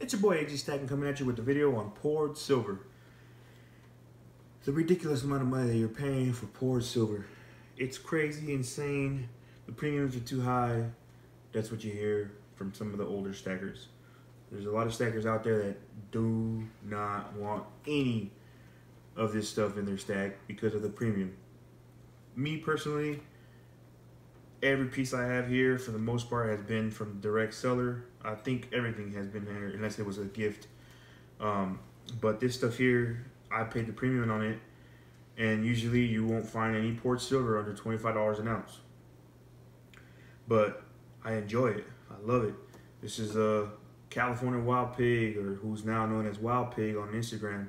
It's your boy AG Stacking coming at you with the video on poured silver. The ridiculous amount of money that you're paying for poured silver. It's crazy, insane. The premiums are too high. That's what you hear from some of the older stackers. There's a lot of stackers out there that do not want any of this stuff in their stack because of the premium. Me personally, every piece I have here, for the most part, has been from direct seller. I think everything has been there, unless it was a gift. Um, but this stuff here, I paid the premium on it, and usually you won't find any poured silver under $25 an ounce. But I enjoy it. I love it. This is a California Wild Pig, or who's now known as Wild Pig on Instagram.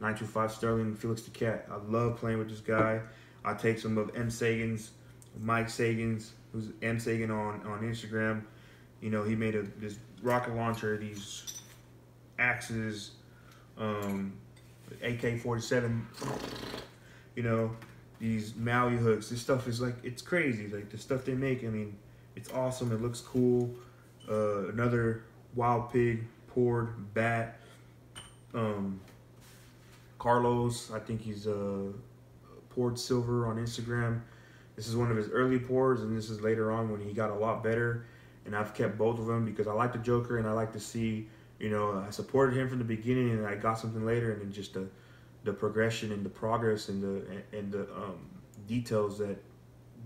925 Sterling Felix the Cat. I love playing with this guy. I take some of M. Sagan's Mike Sagans, who's M Sagan on on Instagram. You know, he made a this rocket launcher, these axes, um, AK-47. You know, these Maui hooks. This stuff is like it's crazy. Like the stuff they make. I mean, it's awesome. It looks cool. Uh, another wild pig poured bat. Um, Carlos, I think he's uh, poured silver on Instagram. This is one of his early pours, and this is later on when he got a lot better. And I've kept both of them because I like the Joker, and I like to see, you know, I supported him from the beginning, and I got something later, and then just the, the progression and the progress and the and the um, details that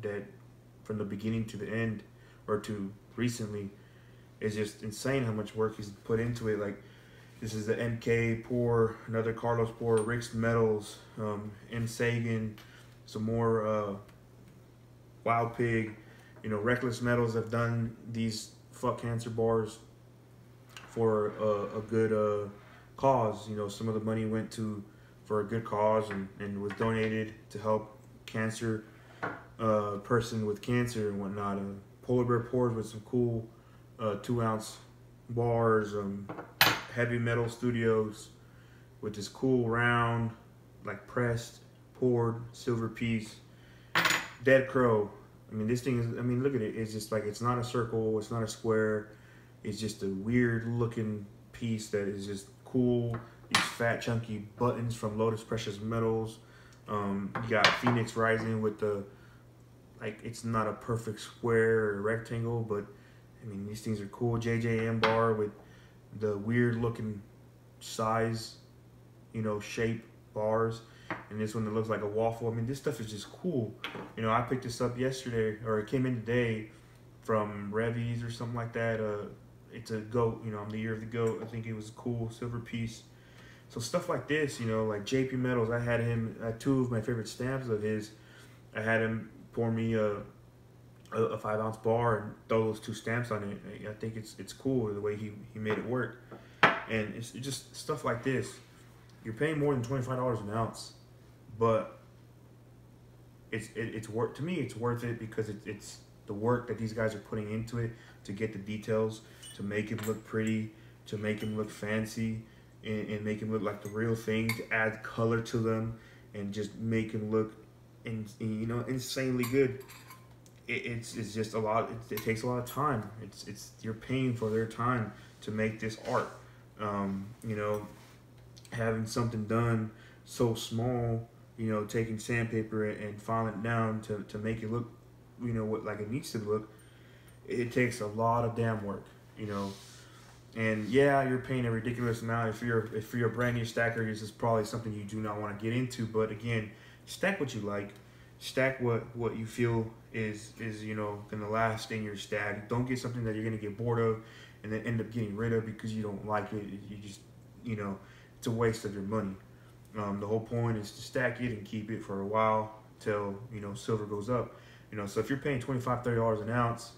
that from the beginning to the end, or to recently, is just insane how much work he's put into it. Like this is the MK pour, another Carlos pour, Rick's Metals, um, M Sagan, some more. Uh, Wild Pig, you know, Reckless Metals have done these fuck cancer bars for a, a good uh, cause. You know, some of the money went to for a good cause and, and was donated to help cancer uh, person with cancer and whatnot. Uh, Polar Bear pours with some cool uh, two ounce bars, um, heavy metal studios with this cool round, like pressed, poured silver piece. Dead Crow. I mean, this thing is, I mean, look at it. It's just like, it's not a circle, it's not a square. It's just a weird looking piece that is just cool. These fat, chunky buttons from Lotus Precious Metals. Um, you got Phoenix Rising with the, like, it's not a perfect square or rectangle, but I mean, these things are cool. JJM bar with the weird looking size, you know, shape bars and this one that looks like a waffle. I mean, this stuff is just cool. You know, I picked this up yesterday, or it came in today from Revy's or something like that. Uh, it's a goat. You know, I'm the year of the goat. I think it was a cool silver piece. So stuff like this, you know, like JP Metals. I had him. I had two of my favorite stamps of his. I had him pour me a a, a five ounce bar and throw those two stamps on it. I think it's it's cool the way he he made it work, and it's just stuff like this. You're paying more than twenty five dollars an ounce but it's it, it's worth to me. It's worth it because it, it's the work that these guys are putting into it to get the details, to make him look pretty, to make him look fancy, and, and make him look like the real thing. To add color to them and just make him look, in, you know, insanely good. It, it's it's just a lot. It, it, takes a lot of time. It's it's you're paying for their time to make this art. Um, you know, having something done so small you know, taking sandpaper and filing it down to, to make it look, you know, what like it needs to look, it takes a lot of damn work, you know. And yeah, you're paying a ridiculous amount. If you're if you're a brand new stacker, this is probably something you do not want to get into. But again, stack what you like, stack what what you feel is is you know gonna last in your stack. Don't get something that you're gonna get bored of, and then end up getting rid of because you don't like it. You just you know it's a waste of your money. Um, the whole point is to stack it and keep it for a while till you know silver goes up. You know, so if you're paying 25 30 dollars an ounce,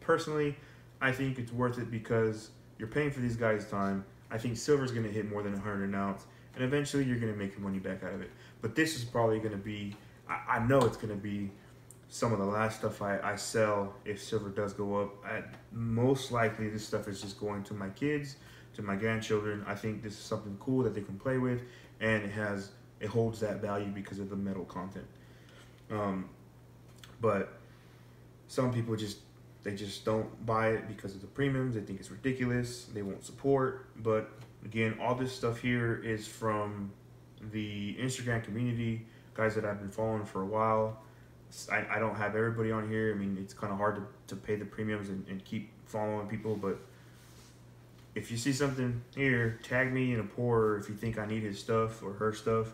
personally, I think it's worth it because you're paying for these guys' time. I think silver's going to hit more than 100 an ounce, and eventually you're going to make your money back out of it. But this is probably going to be, I, I know it's going to be some of the last stuff I, I sell if silver does go up. I, most likely, this stuff is just going to my kids, to my grandchildren. I think this is something cool that they can play with and it has it holds that value because of the metal content. Um, but some people just they just don't buy it because of the premiums. They think it's ridiculous. They won't support. But again, all this stuff here is from the Instagram community, guys that I've been following for a while. I, I don't have everybody on here. I mean, it's kind of hard to, to pay the premiums and, and keep following people, but if you see something here, tag me in a pour if you think I need his stuff or her stuff.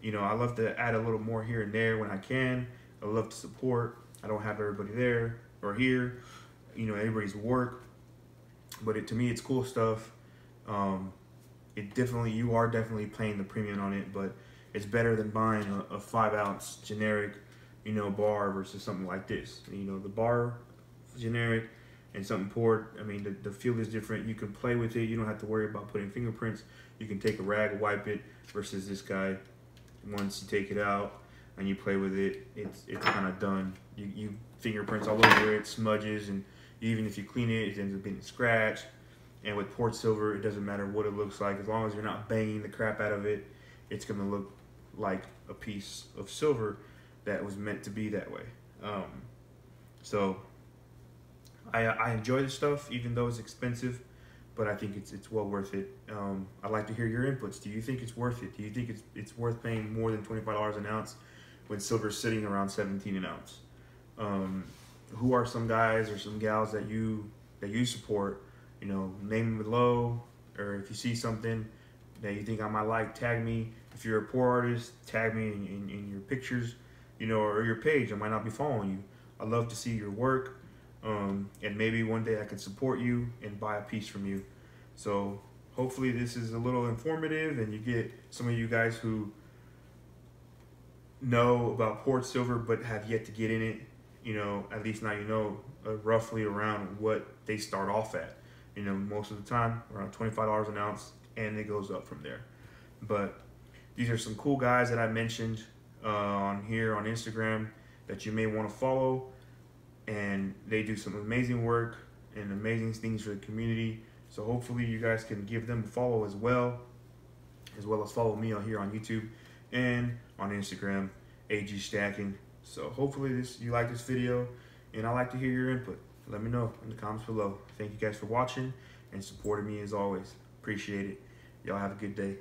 You know, I love to add a little more here and there when I can. I love to support. I don't have everybody there or here. You know, everybody's work. But it, to me, it's cool stuff. Um, it definitely, you are definitely paying the premium on it, but it's better than buying a, a five ounce generic, you know, bar versus something like this. You know, the bar generic and something poured. I mean, the, the feel is different. You can play with it. You don't have to worry about putting fingerprints. You can take a rag, wipe it, versus this guy. Once you take it out and you play with it, it's it's kind of done. You, you fingerprints all over it, smudges, and even if you clean it, it ends up getting scratched. And with poured silver, it doesn't matter what it looks like. As long as you're not banging the crap out of it, it's going to look like a piece of silver that was meant to be that way. Um, so I, I enjoy the stuff, even though it's expensive, but I think it's it's well worth it. Um, I'd like to hear your inputs. Do you think it's worth it? Do you think it's it's worth paying more than twenty five dollars an ounce when silver's sitting around seventeen an ounce? Um, who are some guys or some gals that you that you support? You know, name them below, or if you see something that you think I might like, tag me. If you're a pour artist, tag me in, in, in your pictures, you know, or your page. I might not be following you. I love to see your work. Um, and maybe one day I can support you and buy a piece from you. So hopefully this is a little informative and you get some of you guys who know about poured silver but have yet to get in it. You know, at least now you know uh, roughly around what they start off at. You know, most of the time around $25 an ounce and it goes up from there. But these are some cool guys that I mentioned uh, on here on Instagram that you may want to follow and they do some amazing work and amazing things for the community. So hopefully you guys can give them a follow as well, as well as follow me on here on YouTube and on Instagram, AG Stacking. So hopefully this you like this video, and I like to hear your input. Let me know in the comments below. Thank you guys for watching and supporting me as always. Appreciate it. Y'all have a good day.